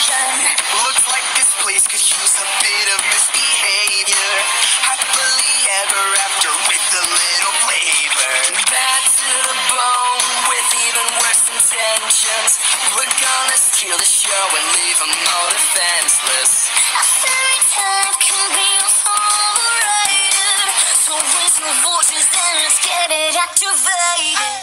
explosion. Looks like this place could use a bit of misbehavior. Happily ever after with a little flavor. Bad to the bone with even worse intentions. We're gonna steal the show and leave them all defenseless. A fairy tale can be a overrated. So raise your voices and let's get it activated.